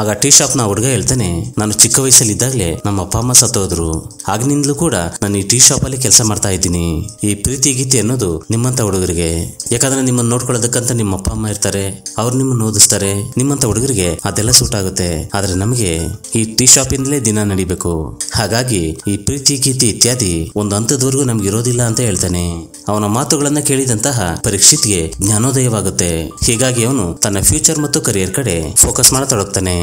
ಆಗ ಟೀ ಶಾಪ್ನ ಹುಡುಗ ಹೇಳ್ತಾನೆ, ನಾನು ಚಿಕ್ಕ ವಯಸ್ಸಲ್ಲಿ ಇದ್ದಾಗಲೇ ನಮ್ಮ ಅಪ್ಪ, ಅಮ್ಮ ಸತ್ತೋದ್ರು. ಆಗ್ನಿಂದಲೂ ಕೂಡ ನಾನು ಈ ಟೀ ಶಾಪ್ ಅಲ್ಲಿ ಕೆಲಸ ಮಾಡ್ತಾ ಇದ್ದೀನಿ. ಈ ಪ್ರೀತಿ, ಗೀತಿ ಅನ್ನೋದು ನಿಮ್ಮಂತ ಹುಡುಗರಿಗೆ. ಯಾಕಂದ್ರೆ ನಿಮ್ಮನ್ನ ನೋಡ್ಕೊಳ್ಳೋದಕ್ಕಂತ ನಿಮ್ಮ ಅಪ್ಪ, ಅಮ್ಮ ಇರ್ತಾರೆ. ಅವ್ರು ನಿಮ್ಮನ್ನ ಓದಿಸ್ತಾರೆ. ನಿಮ್ಮಂತ ಹುಡುಗರಿಗೆ ಅದೆಲ್ಲ ಸೂಟ್ ಆಗುತ್ತೆ. ಆದ್ರೆ ನಮಗೆ ಈ ಟೀ ಶಾಪ್ ಇಂದಲೇ ದಿನ ನಡಿಬೇಕು. ಹಾಗಾಗಿ ಈ ಪ್ರೀತಿ ಗೀತಿ ಇತ್ಯಾದಿ ಒಂದು ಹಂತದವರೆಗೂ ನಮ್ಗೆ ಇರೋದಿಲ್ಲ ಅಂತ ಹೇಳ್ತಾನೆ. ಅವನ ಮಾತುಗಳನ್ನ ಕೇಳಿದಂತಹ ಪರೀಕ್ಷಿತ್ಗೆ ಜ್ಞಾನೋದಯವಾಗುತ್ತೆ. ಹೀಗಾಗಿ ಅವನು ತನ್ನ ಫ್ಯೂಚರ್ ಮತ್ತು ಕರಿಯರ್ ಕಡೆ ಫೋಕಸ್ ಮಾಡತೊಡಗ್ತಾನೆ.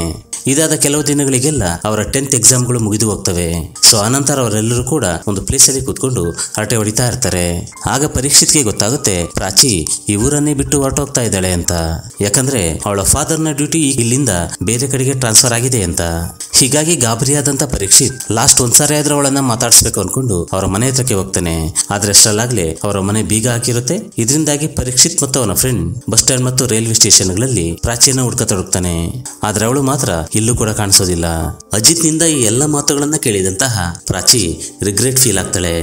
ಇದಾದ ಕೆಲವು ದಿನಗಳಿಗೆಲ್ಲ ಅವರ ಟೆಂತ್ ಎಕ್ಸಾಮ್ಗಳು ಮುಗಿದು ಹೋಗ್ತವೆ. ಸೊ ಆನಂತರ ಅವರೆಲ್ಲರೂ ಕೂಡ ಒಂದು ಪ್ಲೇಸ್ ಅಲ್ಲಿ ಕೂತ್ಕೊಂಡು ಹರಟೆ ಹೊಡಿತಾ ಇರ್ತಾರೆ. ಆಗ ಪರೀಕ್ಷಿತ್ಗೆ ಗೊತ್ತಾಗುತ್ತೆ, ಪ್ರಾಚಿ, ಈ ಊರನ್ನೇ ಬಿಟ್ಟು ಹೊರಟೋಗ್ತಾ ಇದ್ದಾಳೆ ಅಂತ. ಯಾಕಂದ್ರೆ ಅವಳ ಫಾದರ್ನ ಡ್ಯೂಟಿ ಇಲ್ಲಿಂದ ಬೇರೆ ಕಡೆಗೆ ಟ್ರಾನ್ಸ್ಫರ್ ಆಗಿದೆ ಅಂತ. ಹೀಗಾಗಿ ಗಾಬರಿಯಾದಂತ ಪರೀಕ್ಷಿತ್ ಲಾಸ್ಟ್ ಒಂದ್ಸಾರಿ ಆದ್ರೆ ಅವಳನ್ನ ಮಾತಾಡಿಸ್ಬೇಕು ಅನ್ಕೊಂಡು ಅವರ ಮನೆ ಹತ್ರಕ್ಕೆ ಹೋಗ್ತಾನೆ. ಆದ್ರೆ ಅಷ್ಟರಲ್ಲಾಗ್ಲೇ ಅವರ ಮನೆ ಬೀಗ ಹಾಕಿರುತ್ತೆ. ಇದರಿಂದಾಗಿ ಪರೀಕ್ಷಿತ್ ಮತ್ತು ಅವನ ಫ್ರೆಂಡ್ ಬಸ್ ಸ್ಟ್ಯಾಂಡ್ ಮತ್ತು ರೈಲ್ವೆ ಸ್ಟೇಷನ್ಗಳಲ್ಲಿ ಹುಡುಕ ಹುಡ್ಕತೊಡಗ್ತಾನೆ ಆದ್ರೆ ಅವಳು ಮಾತ್ರ ಇಲ್ಲೂ ಕೂಡ ಕಾಣಿಸೋದಿಲ್ಲ. ಅಜಿತ್ನಿಂದ ಈ ಎಲ್ಲ ಮಾತುಗಳನ್ನ ಕೇಳಿದಂತಹ ಪ್ರಾಚಿ ರಿಗ್ರೆಟ್ ಫೀಲ್ ಆಗ್ತಾಳೆ.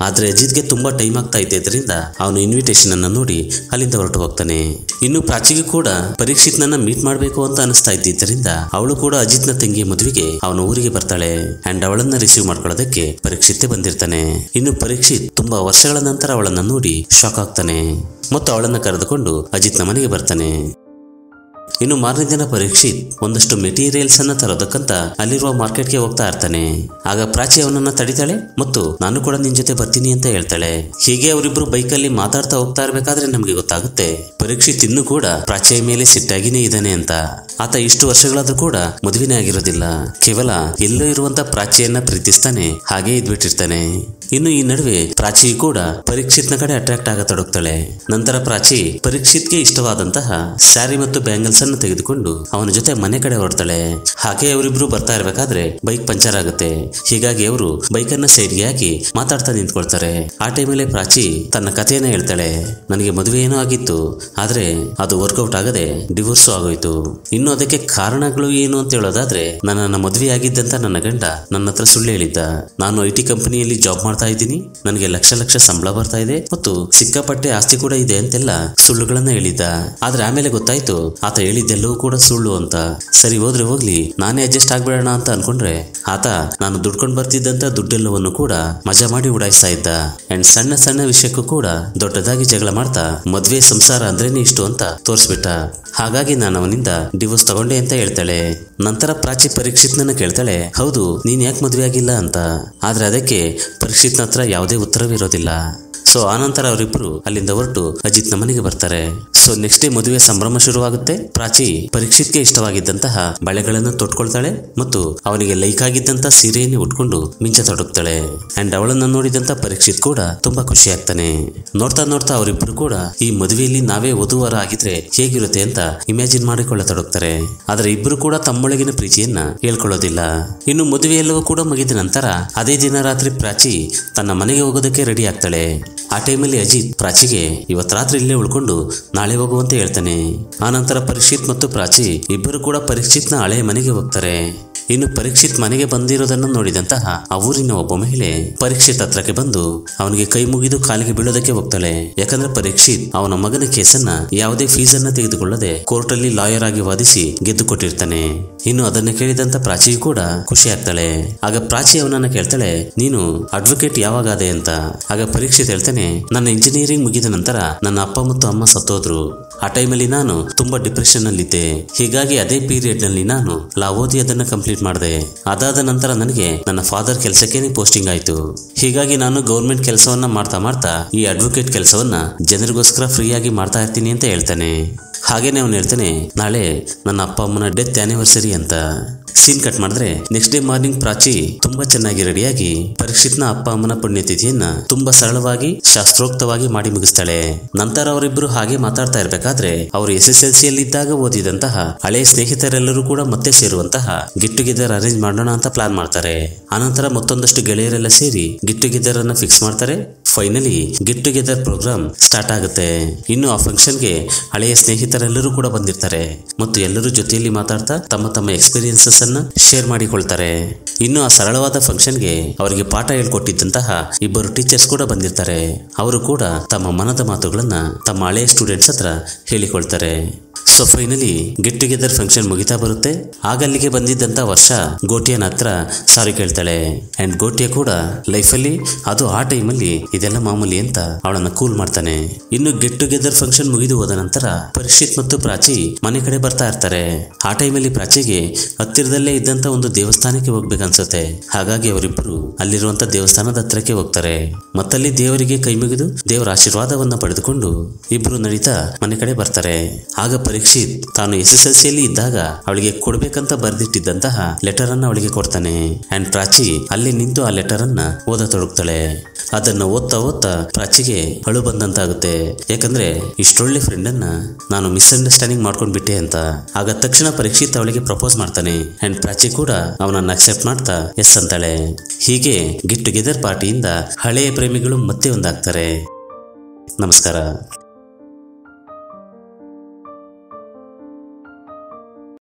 ಆದ್ರೆ ಅಜಿತ್ಗೆ ತುಂಬಾ ಟೈಮ್ ಆಗ್ತಾ ಇದ್ದರಿಂದ ಅವನು ಇನ್ವಿಟೇಷನ್ ಅನ್ನ ನೋಡಿ ಅಲ್ಲಿಂದ ಹೊರಟು ಹೋಗ್ತಾನೆ. ಇನ್ನು ಪ್ರಾಚಿಗೆ ಕೂಡ ಪರೀಕ್ಷಿತ್ನನ್ನ ಮೀಟ್ ಮಾಡಬೇಕು ಅಂತ ಅನಿಸ್ತಾ ಇದ್ದಿದ್ದರಿಂದ ಅವಳು ಕೂಡ ಅಜಿತ್ನ ತಂಗಿಯ ಮದುವೆಗೆ ಅವನ ಊರಿಗೆ ಬರ್ತಾಳೆ ಅಂಡ್ ಅವಳನ್ನ ರಿಸೀವ್ ಮಾಡ್ಕೊಳ್ಳೋದಕ್ಕೆ ಪರೀಕ್ಷಿತ್ತೇ ಬಂದಿರ್ತಾನೆ. ಇನ್ನು ಪರೀಕ್ಷಿತ್ ತುಂಬಾ ವರ್ಷಗಳ ನಂತರ ಅವಳನ್ನ ನೋಡಿ ಶಾಕ್ ಆಗ್ತಾನೆ. ಮತ್ತು ಅವಳನ್ನ ಕರೆದುಕೊಂಡು ಅಜಿತ್ನ ಮನೆಗೆ ಬರ್ತಾನೆ. ಇನ್ನು ಮಾರನೇ ದಿನ ಪರೀಕ್ಷಿತ್ ಒಂದಷ್ಟು ಮೆಟೀರಿಯಲ್ಸ್ ಅನ್ನ ತರೋದಕ್ಕಂತ ಅಲ್ಲಿರುವ ಮಾರ್ಕೆಟ್ಗೆ ಹೋಗ್ತಾ ಇರ್ತಾನೆ. ಆಗ ಪ್ರಾಚಿ ಅವನನ್ನ ತಡಿತಾಳೆ ಮತ್ತು ನಾನು ಕೂಡ ನಿನ್ ಜೊತೆ ಬರ್ತೀನಿ ಅಂತ ಹೇಳ್ತಾಳೆ. ಹೀಗೆ ಅವರಿಬ್ರು ಬೈಕಲ್ಲಿ ಮಾತಾಡ್ತಾ ಹೋಗ್ತಾ ಇರ್ಬೇಕಾದ್ರೆ ನಮ್ಗೆ ಗೊತ್ತಾಗುತ್ತೆ. ಪರೀಕ್ಷಿತ್ ಇನ್ನು ಕೂಡ ಪ್ರಾಚಿಯ ಮೇಲೆ ಸಿಟ್ಟಾಗಿನೇ ಇದ್ದಾನೆ ಅಂತ. ಆತ ಇಷ್ಟು ವರ್ಷಗಳಾದ್ರೂ ಕೂಡ ಮದುವೆನೇ ಆಗಿರೋದಿಲ್ಲ. ಕೇವಲ ಎಲ್ಲೋ ಇರುವಂತ ಪ್ರಾಚಿಯನ್ನ ಪ್ರೀತಿಸ್ತಾನೆ ಹಾಗೆ ಇದ್ಬಿಟ್ಟಿರ್ತಾನೆ. ಇನ್ನು ಈ ನಡುವೆ ಪ್ರಾಚಿ ಕೂಡ ಪರೀಕ್ಷಿತ್ನ ಕಡೆ ಅಟ್ರಾಕ್ಟ್ ಆಗತೊಡಗ್ತಾಳೆ. ನಂತರ ಪ್ರಾಚಿ ಪರೀಕ್ಷಿತ್ಗೆ ಇಷ್ಟವಾದಂತಹ ಸ್ಯಾರಿ ಮತ್ತು ಬ್ಯಾಂಗಲ್ಸ್ ಅನ್ನು ತೆಗೆದುಕೊಂಡು ಅವನ ಜೊತೆ ಮನೆ ಕಡೆ ಹೊರಡ್ತಾಳೆ. ಹಾಗೆ ಅವರಿಬ್ರು ಬರ್ತಾ ಇರ್ಬೇಕಾದ್ರೆ ಬೈಕ್ ಪಂಚರ್ ಆಗುತ್ತೆ. ಹೀಗಾಗಿ ಅವರು ಬೈಕ್ ಅನ್ನ ಸೈಡ್ಗೆ ಹಾಕಿ ಮಾತಾಡ್ತಾ ನಿಂತ್ಕೊಳ್ತಾರೆ. ಆ ಟೈಮಲ್ಲಿ ಪ್ರಾಚಿ ತನ್ನ ಕಥೆಯನ್ನ ಹೇಳ್ತಾಳೆ. ನನಗೆ ಮದುವೆ ಏನೋ ಆಗಿತ್ತು. ಆದ್ರೆ ಅದು ವರ್ಕೌಟ್ ಆಗದೆ ಡಿವೋರ್ಸು ಆಗೋಯ್ತು. ಇನ್ನು ಅದಕ್ಕೆ ಕಾರಣಗಳು ಏನು ಅಂತ ಹೇಳೋದಾದ್ರೆ ನನ್ನ ಮದುವೆ ಆಗಿದ್ದಂತ ನನ್ನ ಗಂಡ ನನ್ನ ಹತ್ರ ಸುಳ್ಳು ಹೇಳಿದ್ದ. ನಾನು ಐ ಟಿ ಕಂಪನಿಯಲ್ಲಿ ಜಾಬ್ ಮಾಡ್ತಾ ಇದ್ದೀನಿ. ನನಗೆ ಲಕ್ಷ ಲಕ್ಷ ಸಂಬಳ ಬರ್ತಾ ಇದೆ ಮತ್ತು ಸಿಕ್ಕಾಪಟ್ಟೆ ಆಸ್ತಿ ಕೂಡ ಇದೆ ಅಂತೆಲ್ಲ ಸುಳ್ಳುಗಳನ್ನ ಹೇಳಿದ್ದ. ಆದ್ರೆ ಆಮೇಲೆ ಗೊತ್ತಾಯ್ತು, ಆತ ಹೇಳಿದ್ದೆಲ್ಲವೂ ಕೂಡ ಸುಳ್ಳು ಅಂತ. ಸರಿ, ಹೋದ್ರೆ ಹೋಗ್ಲಿ. ನಾನೇ ಅಡ್ಜಸ್ಟ್ ಆಗ್ಬೇಡೋಣ ಅಂತ ಅನ್ಕೊಂಡ್ರೆ ಆತ ನಾನು ದುಡ್ಕೊಂಡು ಬರ್ತಿದ್ದಂತ ದುಡ್ಡೆಲ್ಲವನ್ನು ಕೂಡ ಮಜಾ ಮಾಡಿ ಉಡಾಯಿಸ್ತಾ ಇದ್ದ. ಅಂಡ್ ಸಣ್ಣ ಸಣ್ಣ ವಿಷಯಕ್ಕೂ ಕೂಡ ದೊಡ್ಡದಾಗಿ ಜಗಳ ಮಾಡ್ತಾ ಮದ್ವೆ ಸಂಸಾರ ಅಂದ್ರೇನೆ ಇಷ್ಟು ಅಂತ ತೋರಿಸ್ಬಿಟ್ಟ. ಹಾಗಾಗಿ ನಾನು ಅವನಿಂದ ಡಿವೋರ್ಸ್ ತಗೊಂಡೆ ಅಂತ ಹೇಳ್ತಾಳೆ. ನಂತರ ಪ್ರಾಚಿ ಪರೀಕ್ಷಿತ್ನನ್ನ ಕೇಳ್ತಾಳೆ, ಹೌದು, ನೀನ್ ಯಾಕೆ ಮದ್ವೆ ಆಗಿಲ್ಲ ಅಂತ? ಆದ್ರೆ ಅದಕ್ಕೆ ಪರೀಕ್ಷಿತ್ನ ಹತ್ರ ಯಾವುದೇ ಉತ್ತರವಿರೋದಿಲ್ಲ. ಸೊ ಆನಂತರ ಅವರಿಬ್ರು ಅಲ್ಲಿಂದ ಹೊರಟು ಅಜಿತ್ನ ಮನೆಗೆ ಬರ್ತಾರೆ. ಸೊ ನೆಕ್ಸ್ಟ್ ಡೇ ಮದುವೆ ಸಂಭ್ರಮ ಶುರುವಾಗುತ್ತೆ. ಪ್ರಾಚಿ ಪರೀಕ್ಷಿತ್ಗೆ ಇಷ್ಟವಾಗಿದ್ದಂತಹ ಬಳೆಗಳನ್ನು ತೊಟ್ಕೊಳ್ತಾಳೆ ಮತ್ತು ಅವನಿಗೆ ಲೈಕ್ ಆಗಿದ್ದಂತ ಸೀರೆಯನ್ನು ಉಟ್ಕೊಂಡು ಮಿಂಚತೊಡಗ್ತಾಳೆ ಅಂಡ್ ಅವಳನ್ನ ನೋಡಿದಂತ ಪರೀಕ್ಷಿತ್ ಕೂಡ ತುಂಬಾ ಖುಷಿ ಆಗ್ತಾನೆ ನೋಡ್ತಾ ನೋಡ್ತಾ ಅವರಿಬ್ರು ಕೂಡ ಈ ಮದುವೆಯಲ್ಲಿ ನಾವೇ ವಧುವರ ಆಗಿದ್ರೆ ಹೇಗಿರುತ್ತೆ ಅಂತ ಇಮ್ಯಾಜಿನ್ ಮಾಡಿಕೊಳ್ಳತೊಡಗ್ತಾರೆ. ಆದ್ರೆ ಇಬ್ರು ಕೂಡ ತಮ್ಮೊಳಗಿನ ಪ್ರೀತಿಯನ್ನ ಹೇಳ್ಕೊಳ್ಳೋದಿಲ್ಲ. ಇನ್ನು ಮದುವೆ ಎಲ್ಲವೂ ಕೂಡ ಮುಗಿದ ನಂತರ ಅದೇ ದಿನ ರಾತ್ರಿ ಪ್ರಾಚಿ ತನ್ನ ಮನೆಗೆ ಹೋಗೋದಕ್ಕೆ ರೆಡಿ ಆಗ್ತಾಳೆ. ಆ ಟೈಮಲ್ಲಿ ಅಜಿತ್ ಪ್ರಾಚಿಗೆ ಇವತ್ತು ರಾತ್ರಿ ಇಲ್ಲೇ ಉಳ್ಕೊಂಡು ನಾಳೆ ಹೋಗುವಂತೆ ಹೇಳ್ತಾನೆ. ಆನಂತರ ಪರೀಕ್ಷಿತ್ ಮತ್ತು ಪ್ರಾಚಿ ಇಬ್ಬರು ಕೂಡ ಪರೀಕ್ಷಿತ್ನ ಹಳೆಯ ಮನೆಗೆ ಹೋಗ್ತಾರೆ. ಇನ್ನು ಪರೀಕ್ಷಿತ್ ಮನೆಗೆ ಬಂದಿರೋದನ್ನು ನೋಡಿದಂತಹ ಊರಿನ ಒಬ್ಬ ಮಹಿಳೆ ಪರೀಕ್ಷಿತ್ ಹತ್ರಕ್ಕೆ ಬಂದು ಅವನಿಗೆ ಕೈ ಮುಗಿದು ಕಾಲಿಗೆ ಬೀಳೋದಕ್ಕೆ ಹೋಗ್ತಾಳೆ. ಯಾಕಂದ್ರೆ ಪರೀಕ್ಷಿತ್ ಅವನ ಮಗನ ಕೇಸನ್ನ ಯಾವುದೇ ಫೀಸನ್ನ ತೆಗೆದುಕೊಳ್ಳದೆ ಕೋರ್ಟ್ ಅಲ್ಲಿ ಲಾಯರ್ ಆಗಿ ವಾದಿಸಿ ಗೆದ್ದು ಕೊಟ್ಟಿರ್ತಾನೆ. ಇನ್ನು ಅದನ್ನ ಕೇಳಿದಂತ ಪ್ರಾಚಿಯು ಕೂಡ ಖುಷಿ ಆಗ್ತಾಳೆ. ಆಗ ಪ್ರಾಚಿ ಅವನನ್ನ ಕೇಳ್ತಾಳೆ, ನೀನು ಅಡ್ವೊಕೇಟ್ ಯಾವಾಗಾದೆ ಅಂತ. ಆಗ ಪರೀಕ್ಷಿತ್ ಹೇಳ್ತಾನೆ, ನನ್ನ ಇಂಜಿನಿಯರಿಂಗ್ ಮುಗಿದ ನಂತರ ನನ್ನ ಅಪ್ಪ ಮತ್ತು ಅಮ್ಮ ಸತ್ತೋದ್ರು. ಆ ಟೈಮಲ್ಲಿ ನಾನು ತುಂಬಾ ಡಿಪ್ರೆಷನ್ ನಲ್ಲಿದ್ದೆ ಹೀಗಾಗಿ ಅದೇ ಪೀರಿಯಡ್ನಲ್ಲಿ ನಾನು ಲಾ ಓದಿ ಅದನ್ನ ಕಂಪ್ಲೀಟ್ ಮಾಡಿದೆ. ಅದಾದ ನಂತರ ನನಗೆ ನನ್ನ ಫಾದರ್ ಕೆಲಸಕ್ಕೆ ಪೋಸ್ಟಿಂಗ್ ಆಯ್ತು. ಹೀಗಾಗಿ ನಾನು ಗೌರ್ಮೆಂಟ್ ಕೆಲಸವನ್ನ ಮಾಡ್ತಾ ಮಾಡ್ತಾ ಈ ಅಡ್ವೊಕೇಟ್ ಕೆಲಸವನ್ನ ಜನರಿಗೋಸ್ಕರ ಫ್ರೀಯಾಗಿ ಮಾಡ್ತಾ ಇರ್ತೀನಿ ಅಂತ ಹೇಳ್ತಾನೆ. ಹಾಗೇನೆ ಅವನು ಹೇಳ್ತಾನೆ, ನಾಳೆ ನನ್ನ ಅಪ್ಪ ಅಮ್ಮನ ಡೆತ್ ಆನಿವರ್ಸರಿ ಅಂತ ಸೀನ್ ಕಟ್ ಮಾಡಿದ್ರೆ ನೆಕ್ಸ್ಟ್ ಡೇ ಮಾರ್ನಿಂಗ್ ಪ್ರಾಚಿ ತುಂಬಾ ಚೆನ್ನಾಗಿ ರೆಡಿಯಾಗಿ ಪರೀಕ್ಷಿತ್ನ ಅಪ್ಪ ಅಮ್ಮನ ಪುಣ್ಯತಿಥಿಯನ್ನ ತುಂಬಾ ಸರಳವಾಗಿ, ಶಾಸ್ತ್ರೋಕ್ತವಾಗಿ ಮಾಡಿ ಮುಗಿಸ್ತಾಳೆ. ನಂತರ ಅವರಿಬ್ಬರು ಹಾಗೆ ಮಾತಾಡ್ತಾ ಇರ್ಬೇಕಾದ್ರೆ ಅವರು ಎಸ್ ಎಸ್ ಎಲ್ ಸಿಯಲ್ಲಿ ಇದ್ದಾಗ ಓದಿದಂತಹ ಹಳೆಯ ಸ್ನೇಹಿತರೆಲ್ಲರೂ ಕೂಡ ಮತ್ತೆ ಸೇರುವಂತಹ ಗೆಟ್ ಟುಗೆದರ್ ಅರೇಂಜ್ ಮಾಡೋಣ ಅಂತ ಪ್ಲಾನ್ ಮಾಡ್ತಾರೆ. ಆನಂತರ ಮತ್ತೊಂದಷ್ಟು ಗೆಳೆಯರೆಲ್ಲ ಸೇರಿ ಗೆಟ್ ಟುಗೆದರ್ ಅನ್ನ ಫಿಕ್ಸ್ ಮಾಡ್ತಾರೆ. Finally get together programme start ಆಗುತ್ತೆ. ಇನ್ನು ಆ ಫಂಕ್ಷನ್ಗೆ ಹಳೆಯ ಸ್ನೇಹಿತರೆಲ್ಲರೂ ಕೂಡ ಬಂದಿರ್ತಾರೆ ಮತ್ತು ಎಲ್ಲರೂ ಜೊತೆಯಲ್ಲಿ ಮಾತಾಡ್ತಾ ತಮ್ಮ ತಮ್ಮ ಎಕ್ಸ್ಪೀರಿಯನ್ಸಸ್ ಅನ್ನ ಶೇರ್ ಮಾಡಿಕೊಳ್ತಾರೆ. ಇನ್ನು ಆ ಸರಳವಾದ ಫಂಕ್ಷನ್ಗೆ ಅವರಿಗೆ ಪಾಠ ಹೇಳ್ಕೊಟ್ಟಿದ್ದಂತಹ ಇಬ್ಬರು ಟೀಚರ್ಸ್ ಕೂಡ ಬಂದಿರ್ತಾರೆ. ಅವರು ಕೂಡ ತಮ್ಮ ಮನದ ಮಾತುಗಳನ್ನ ತಮ್ಮ ಹಳೆಯ ಸ್ಟೂಡೆಂಟ್ಸ್ ಹತ್ರ ಹೇಳಿಕೊಳ್ತಾರೆ. So finally get together function ಮುಗಿತಾ ಬರುತ್ತೆ. ಆಗ ಅಲ್ಲಿಗೆ ಬಂದಿದ್ದಂತ ವರ್ಷ ಗೋಟಿಯನ್ ಹತ್ರ ಸಾರಿ ಕೇಳ್ತಾಳೆ. ಅಂಡ್ ಗೋಟಿಯ ಕೂಡ ಲೈಫ್ ಅಲ್ಲಿ ಅದು ಆ ಟೈಮಲ್ಲಿ ಇದೆಲ್ಲ ಮಾಮೂಲಿ ಅಂತ ಅವಳನ್ನ ಕೂಲ್ ಮಾಡ್ತಾನೆ. ಇನ್ನು ಗೆಟ್ ಟುಗೆದರ್ ಫಂಕ್ಷನ್ ಮುಗಿದು ಹೋದ ನಂತರ ಪರೀಕ್ಷಿತ್ ಮತ್ತು ಪ್ರಾಚಿ ಮನೆ ಕಡೆ ಬರ್ತಾ ಇರ್ತಾರೆ. ಆ ಟೈಮಲ್ಲಿ ಪ್ರಾಚಿಗೆ ಹತ್ತಿರದಲ್ಲೇ ಇದ್ದಂತ ಒಂದು ದೇವಸ್ಥಾನಕ್ಕೆ ಹೋಗ್ಬೇಕನ್ಸುತ್ತೆ. ಹಾಗಾಗಿ ಅವರಿಬ್ಬರು ಅಲ್ಲಿರುವಂತ ದೇವಸ್ಥಾನದ ಹತ್ರಕ್ಕೆ ಹೋಗ್ತಾರೆ. ಮತ್ತಲ್ಲಿ ದೇವರಿಗೆ ಕೈ ಮುಗಿದು ದೇವರ ಆಶೀರ್ವಾದವನ್ನ ಪಡೆದುಕೊಂಡು ಇಬ್ರು ನಡೀತಾ ಮನೆ ಕಡೆ ಬರ್ತಾರೆ. ಆಗ ಪರೀಕ್ಷಿತ್ ತಾನು ಎಸ್ ಎಸ್ ಎಲ್ ಸಿಯಲ್ಲಿ ಇದ್ದಾಗ ಅವಳಿಗೆ ಕೊಡ್ಬೇಕಂತ ಬರೆದಿಟ್ಟಿದ್ದಂತಹ ಲೆಟರ್ ಅನ್ನ ಅವಳಿಗೆ ಕೊಡ್ತಾನೆ. ಅಂಡ್ ಪ್ರಾಚಿ ಅಲ್ಲಿ ನಿಂತು ಆ ಲೆಟರ್ ಅನ್ನ ಓದತೊಡಗ್ತಾಳೆ ಅದನ್ನ ಓದ್ತಾ ಓದ್ತಾ ಪ್ರಾಚಿಗೆ ಅಳು ಬಂದಂತಾಗುತ್ತೆ. ಯಾಕಂದ್ರೆ ಇಷ್ಟೊಳ್ಳೆ ಫ್ರೆಂಡ್ ಅನ್ನ ನಾನು ಮಿಸ್ಅಂಡರ್ಸ್ಟ್ಯಾಂಡಿಂಗ್ ಮಾಡ್ಕೊಂಡ್ಬಿಟ್ಟೆ ಅಂತ. ಆಗ ತಕ್ಷಣ ಪರೀಕ್ಷಿತ್ ಅವಳಿಗೆ ಪ್ರಪೋಸ್ ಮಾಡ್ತಾನೆ. ಅಂಡ್ ಪ್ರಾಚಿ ಕೂಡ ಅವನನ್ನ ಅಕ್ಸೆಪ್ಟ್ ಮಾಡ್ತಾ ಎಸ್ ಅಂತಾಳೆ. ಹೀಗೆ ಗೆಟ್ ಟುಗೆದರ್ ಪಾರ್ಟಿಯಿಂದ ಹಳೆಯ ಪ್ರೇಮಿಗಳು ಮತ್ತೆ ಒಂದಾಗ್ತಾರೆ. ನಮಸ್ಕಾರ.